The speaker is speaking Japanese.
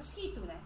apa sih itu nih